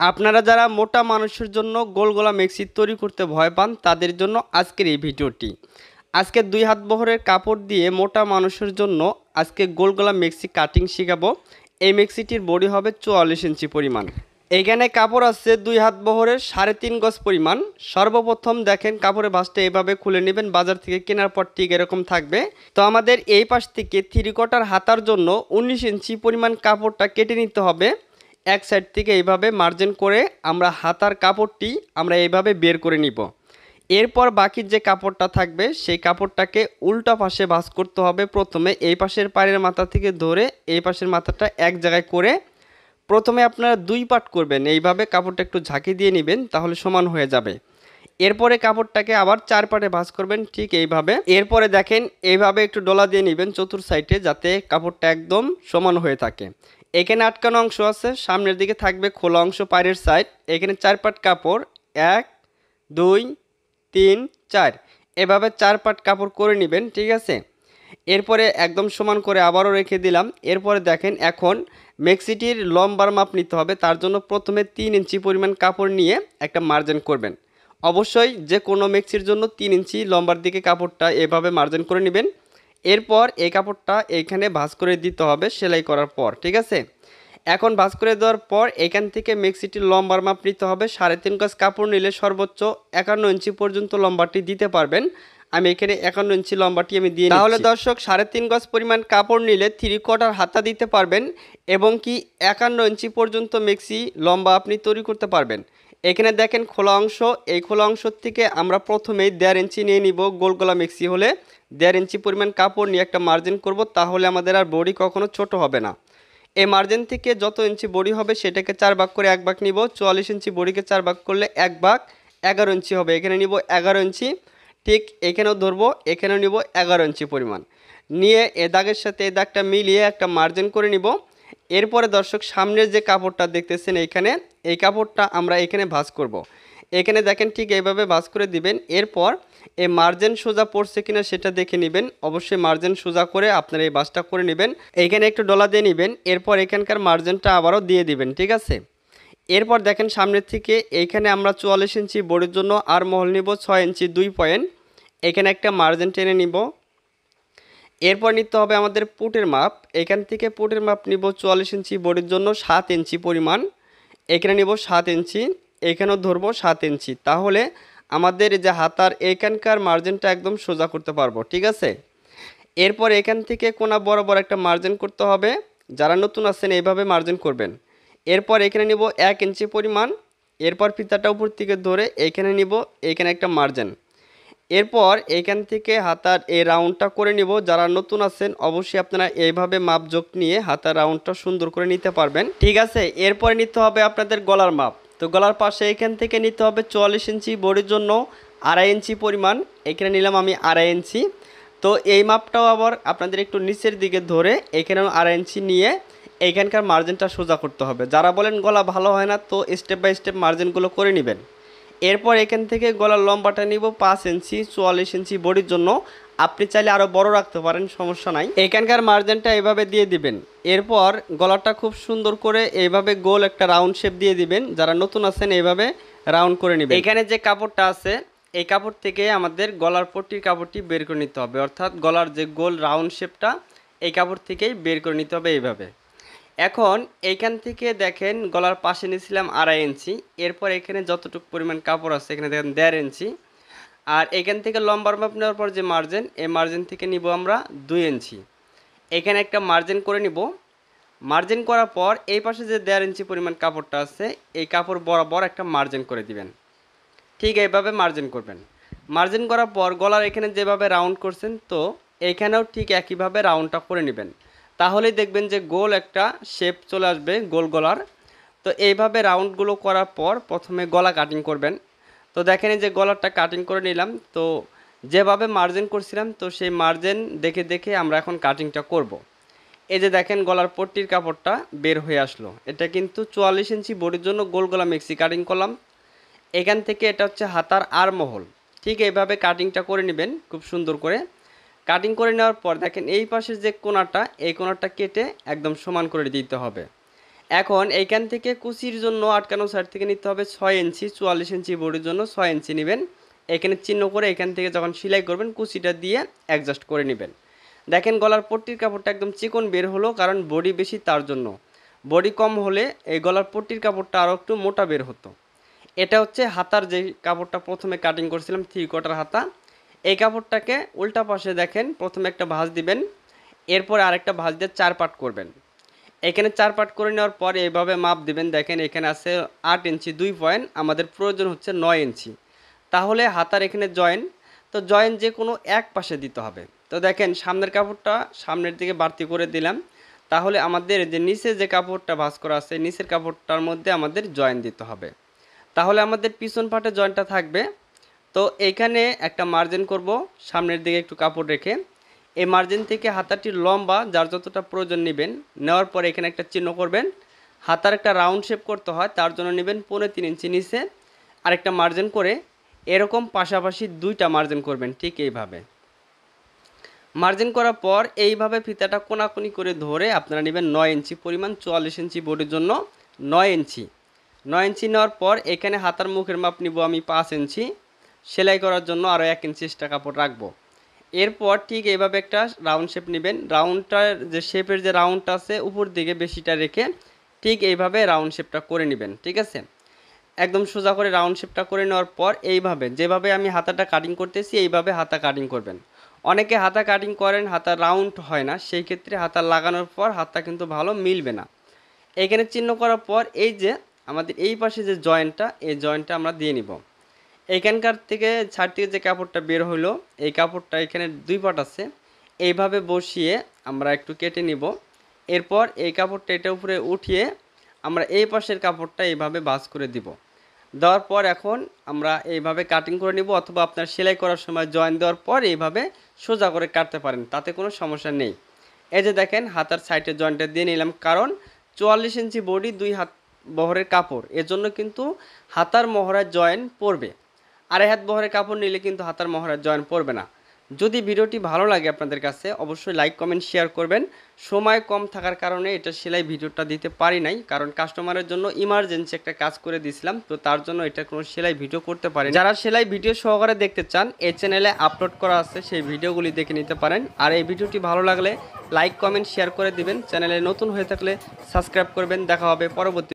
আপনারা যারা মোটা মানুষের জন্য গোল গোলা মেক্সি তৈরি করতে ভয় পান, তাদের জন্য আজকের এই ভিডিওটি। আজকে দুই হাত বহরের কাপড় দিয়ে মোটা মানুষের জন্য আজকে গোল গোলা মেক্সি কাটিং শেখাবো। এই মেক্সিটির বডি হবে চুয়াল্লিশ ইঞ্চি পরিমাণ। এখানে কাপড় আছে দুই হাত বহরের সাড়ে তিন গজ পরিমাণ। সর্বপ্রথম দেখেন কাপড়ের ভাঁজটা এভাবে খুলে নেবেন, বাজার থেকে কেনার পর ঠিক এরকম থাকবে। তো আমাদের এই পাশ থেকে থ্রি কোয়ার্টার হাতার জন্য উনিশ ইঞ্চি পরিমাণ কাপড়টা কেটে নিতে হবে। এক সাইড থেকে এইভাবে মার্জিন করে আমরা হাতার কাপড়টি আমরা এইভাবে বের করে নিব। এরপর বাকি যে কাপড়টা থাকবে, সেই কাপড়টাকে উল্টা পাশে ভাঁজ করতে হবে। প্রথমে এই পাশের পায়ের মাথা থেকে ধরে এই পাশের মাথাটা এক জায়গায় করে প্রথমে আপনারা দুই পাট করবেন। এইভাবে কাপড়টা একটু ঝাঁকি দিয়ে নেবেন, তাহলে সমান হয়ে যাবে। এরপরে কাপড়টাকে আবার চার পাটে ভাঁজ করবেন ঠিক এইভাবে। এরপরে দেখেন, এইভাবে একটু ডলা দিয়ে নেবেন চতুর সাইডে যাতে কাপড়টা একদম সমান হয়ে থাকে। এখানে আটকানো অংশ আছে, সামনের দিকে থাকবে খোলা অংশ পায়ের সাইড এখানে চার পাট কাপড়, এক, দুই, তিন, চার। এভাবে চার পাট কাপড় করে নেবেন, ঠিক আছে? এরপরে একদম সমান করে আবারও রেখে দিলাম। এরপরে দেখেন, এখন মেক্সিটির লম্বার মাপ নিতে হবে। তার জন্য প্রথমে তিন ইঞ্চি পরিমাণ কাপড় নিয়ে একটা মার্জিন করবেন। অবশ্যই যে কোনো মেক্সির জন্য তিন ইঞ্চি লম্বার দিকে কাপড়টা এভাবে মার্জিন করে নেবেন। এরপর এই কাপড়টা এইখানে ভাঁজ করে দিতে হবে সেলাই করার পর ঠিক আছে? এখন ভাঁজ করে দেওয়ার পর এখান থেকে মেক্সিটির লম্বার মাপ নিতে হবে। সাড়ে তিন গজ কাপড় নিলে সর্বোচ্চ একান্ন ইঞ্চি পর্যন্ত লম্বাটি দিতে পারবেন। আমি এখানে একান্ন ইঞ্চি লম্বাটি আমি দিয়ে তাহলে দর্শক সাড়ে তিন গজ পরিমাণ কাপড় নিলে থ্রি কোয়ার্টার হাতা দিতে পারবেন এবং কি একান্ন ইঞ্চি পর্যন্ত মেক্সি লম্বা আপনি তৈরি করতে পারবেন। এখানে দেখেন খোলা অংশ এই খোলা অংশ থেকে আমরা প্রথমেই দেড় ইঞ্চি নিয়ে নিব গোল গোলা মেক্সি হলে। দেড় ইঞ্চি পরিমাণ কাপড় নিয়ে একটা মার্জিন করব, তাহলে আমাদের আর বডি কখনো ছোট হবে না। এই মার্জিন থেকে যত ইঞ্চি বডি হবে, সেটাকে চার ভাগ করে এক ভাগ নিব। চুয়াল্লিশ ইঞ্চি বডিকে চার ভাগ করলে এক ভাগ, এগারো ইঞ্চি হবে। এখানে নিব এগারো ইঞ্চি, ঠিক এখানেও ধরবো, এখানেও নিব এগারো ইঞ্চি পরিমাণ। নিয়ে এ দাগের সাথে এ দাগটা মিলিয়ে একটা মার্জিন করে নিব। এরপরে দর্শক, সামনের যে কাপড়টা দেখতেছেন এইখানে, এই কাপড়টা আমরা এখানে ভাঁজ করব। এখানে দেখেন ঠিক এইভাবে বাস করে দিবেন। এরপর এই মার্জিন সোজা পড়ছে কিনা সেটা দেখে নেবেন। অবশ্যই মার্জিন সোজা করে আপনারা এই বাসটা করে নেবেন। এইখানে একটু ডলা দিয়ে নেবেন। এরপর এখানকার মার্জিনটা আবারও দিয়ে দিবেন, ঠিক আছে? এরপর দেখেন সামনের থেকে এইখানে আমরা চুয়াল্লিশ ইঞ্চি বডির জন্য আর মহল নিব ছয় ইঞ্চি দুই পয়েন্ট। এখানে একটা মার্জিন টেনে নিব। এরপর নিতে হবে আমাদের পুটের মাপ। এখান থেকে পুটের মাপ নিব চুয়াল্লিশ ইঞ্চি বডির জন্য সাত ইঞ্চি পরিমাণ। এখানে নিব সাত ইঞ্চি। এখানেও ধরবো সাত ইঞ্চি। তাহলে আমাদের যে হাতার এখানকার মার্জিনটা একদম সোজা করতে পারব, ঠিক আছে? এরপর এখান থেকে কোনা বরাবর একটা মার্জিন করতে হবে। যারা নতুন আছেন এইভাবে মার্জিন করবেন। এরপর এখানে নিব এক ইঞ্চি পরিমাণ। এরপর ফিতাটা উপর থেকে ধরে এখানে নিব এখানে একটা মার্জিন। এরপর এখান থেকে হাতার এই রাউন্ডটা করে নিব। যারা নতুন আছেন, অবশ্যই আপনারা এইভাবে মাপযোগ নিয়ে হাতার রাউন্ডটা সুন্দর করে নিতে পারবেন, ঠিক আছে? এরপরে নিতে হবে আপনাদের গলার মাপ। তো গলার পাশে এখান থেকে নিতে হবে চুয়াল্লিশ ইঞ্চি বডির জন্য আড়াই ইঞ্চি পরিমাণ। এখানে নিলাম আমি আড়াই ইঞ্চি। তো এই মাপটাও আবার আপনাদের একটু নিচের দিকে ধরে এখানেও আড়াই ইঞ্চি নিয়ে এখানকার মার্জিনটা সোজা করতে হবে। যারা বলেন গলা ভালো হয় না, তো স্টেপ বাই স্টেপ মার্জিনগুলো করে নেবেন। এরপর এখান থেকে গলার লম্বাটা নিব পাঁচ ইঞ্চি, চুয়াল্লিশ ইঞ্চি বডির জন্য আপনি চাইলে আরও বড় রাখতে পারেন, সমস্যা নাই। এখানকার মার্জিনটা এভাবে দিয়ে দিবেন। এরপর গলাটা খুব সুন্দর করে এইভাবে গোল একটা রাউন্ড শেপ দিয়ে দিবেন। যারা নতুন আছেন এইভাবে রাউন্ড করে নেবেন। এখানে যে কাপড়টা আছে, এই কাপড় থেকে আমাদের গলার পট্টির কাপড়টি বের করে নিতে হবে। অর্থাৎ গলার যে গোল রাউন্ড শেপটা এই কাপড় থেকেই বের করে নিতে হবে এইভাবে। এখন এইখান থেকে দেখেন, গলার পাশে নিয়েছিলাম আড়াই ইঞ্চি এরপর এখানে যতটুকু পরিমাণ কাপড় আছে, এখানে দেখেন দেড় ইঞ্চি আর এখান থেকে লম্বার মাপ নেওয়ার পর যে মার্জিন এই মার্জিন থেকে নিব আমরা দুই ইঞ্চি। এখানে একটা মার্জিন করে নিব। মার্জিন করার পর এই পাশে যে দেড় ইঞ্চি পরিমাণ কাপড়টা আছে, এই কাপড় বরাবর একটা মার্জিন করে দিবেন। ঠিক এইভাবে মার্জিন করবেন। মার্জিন করার পর গলার এখানে যেভাবে রাউন্ড করছেন, তো এইখানেও ঠিক একইভাবে রাউন্ডটা করে নেবেন। তাহলেই দেখবেন যে গোল একটা শেপ চলে আসবে গোল গলার। তো এইভাবে রাউন্ডগুলো করার পর প্রথমে গলা কাটিং করবেন। তো দেখেন যে গলারটা কাটিং করে নিলাম, তো যেভাবে মার্জিন করছিলাম, তো সেই মার্জিন দেখে দেখে আমরা এখন কাটিংটা করব। এই যে দেখেন গলার পট্টির কাপড়টা বের হয়ে আসলো। এটা কিন্তু চুয়াল্লিশ ইঞ্চি বডির জন্য গোল গলা মিক্সি কাটিং করলাম। এখান থেকে এটা হচ্ছে হাতার আর মহল। ঠিক এইভাবে কাটিংটা করে নেবেন, খুব সুন্দর করে। কাটিং করে নেওয়ার পর দেখেন এই পাশের যে কোনাটা, এই কোনাটা কেটে একদম সমান করে দিতে হবে। এখন এইখান থেকে কুচির জন্য আটকানো সাইড থেকে নিতে হবে ছয় ইঞ্চি, চুয়াল্লিশ ইঞ্চি বডির জন্য ছয় ইঞ্চি নেবেন। এখানে চিহ্ন করে এখান থেকে যখন সেলাই করবেন কুচিটা দিয়ে অ্যাডজাস্ট করে নেবেন। দেখেন গলার পট্টির কাপড়টা একদম চিকন বের হলো, কারণ বডি বেশি তার জন্য। বডি কম হলে এই গলার পট্টির কাপড়টা আরও একটু মোটা বের হতো। এটা হচ্ছে হাতার যে কাপড়টা প্রথমে কাটিং করছিলাম থ্রি কোয়ার্টার হাতা। এই কাপড়টাকে উল্টা পাশে দেখেন, প্রথমে একটা ভাঁজ দিবেন, এরপর আরেকটা ভাঁজ দিয়ে চার পাট করবেন। এখানে চার পাট করে নেওয়ার পর এইভাবে মাপ দিবেন। দেখেন এখানে আছে আট ইঞ্চি দুই পয়েন্ট, আমাদের প্রয়োজন হচ্ছে নয় ইঞ্চি। তাহলে হাতার এখানে জয়েন, তো জয়েন যে কোনো এক পাশে দিতে হবে। তো দেখেন সামনের কাপড়টা সামনের দিকে বাড়তি করে দিলাম। তাহলে আমাদের যে নিচে যে কাপড়টা ভাঁজ করা আছে, নিচের কাপড়টার মধ্যে আমাদের জয়েন দিতে হবে। তাহলে আমাদের পিছন পাটে জয়েন্টটা থাকবে। তো এইখানে একটা মার্জিন করব, সামনের দিকে একটু কাপড় রেখে। এই মার্জিন থেকে হাতাটির লম্বা, যার যতটা প্রয়োজন নেবেন, নেওয়ার পরে এখানে একটা চিহ্ন করবেন। হাতার একটা রাউন্ড শেপ করতে হয়, তার জন্য নেবেন পনেরো তিন ইঞ্চি নিচে। আরেকটা মার্জিন করে এরকম পাশাপাশি দুইটা মার্জিন করবেন, ঠিক এইভাবে। মার্জিন করার পর এইভাবে ফিতাটা কোনাকুনি করে ধরে আপনারা নেবেন নয় ইঞ্চি পরিমাণ, চুয়াল্লিশ ইঞ্চি বডির জন্য নয় ইঞ্চি। নয় ইঞ্চি নেওয়ার পর এখানে হাতার মুখের মাপ নিব আমি পাঁচ ইঞ্চি। সেলাই করার জন্য আরও এক ইঞ্চি এক্সট্রা কাপড় রাখব। এরপর ঠিক এইভাবে একটা রাউন্ড শেপ নেবেন। রাউন্ডটার যে শেপের যে রাউন্ডটা আছে, উপর দিকে বেশিটা রেখে ঠিক এইভাবে রাউন্ড শেপটা করে নেবেন, ঠিক আছে? একদম সোজা করে রাউন্ড শেপটা করে নেওয়ার পর এইভাবে, যেভাবে আমি হাতাটা কাটিং করতেছি, এইভাবে হাতা কাটিং করবেন। অনেকে হাতা কাটিং করেন, হাতা রাউন্ড হয় না, সেই ক্ষেত্রে হাতা লাগানোর পর হাতটা কিন্তু ভালো মিলবে না। এখানে চিহ্ন করার পর এই যে আমাদের এই পাশে যে জয়েন্টটা এই জয়েন্টটা আমরা দিয়ে নিব। এইখানকার থেকে ছাড় থেকে যে কাপড়টা বের হলো এই কাপড়টা এখানে দুই পাট আছে। এইভাবে বসিয়ে আমরা একটু কেটে নিব। এরপর এই কাপড়টা এটা উপরে উঠিয়ে আমরা এই পাশের কাপড়টা এইভাবে বাস করে দিব। দেওয়ার পর এখন আমরা এইভাবে কাটিং করে নিব অথবা আপনার সেলাই করার সময় জয়েন দেওয়ার পর এইভাবে সোজা করে কাটতে পারেন, তাতে কোনো সমস্যা নেই। এই যে দেখেন, হাতার সাইডে জয়েন্টটা দিয়ে নিলাম, কারণ চুয়াল্লিশ ইঞ্চি বডি দুই হাত বহরের কাপড়, এজন্য কিন্তু হাতার মহড়ার জয়েন পড়বে। আড়াই হাত বহরের কাপড় নিলে কিন্তু হাতার মহড়ার জয়েন পড়বে না। যদি ভিডিওটি ভালো লাগে আপনাদের কাছে, অবশ্যই লাইক, কমেন্ট, শেয়ার করবেন। সময় কম থাকার কারণে এটা সেলাই ভিডিওটা দিতে পারি নাই, কারণ কাস্টমারের জন্য ইমার্জেন্সি একটা কাজ করে দিয়েছিলাম, তো তার জন্য এটা কোনো সেলাই ভিডিও করতে পারি যারা সেলাই ভিডিও সহকারে দেখতে চান, এই চ্যানেলে আপলোড করা আছে, সেই ভিডিওগুলি দেখে নিতে পারেন। আর এই ভিডিওটি ভালো লাগলে লাইক, কমেন্ট, শেয়ার করে দিবেন। চ্যানেলে নতুন হয়ে থাকলে সাবস্ক্রাইব করবেন। দেখা হবে পরবর্তী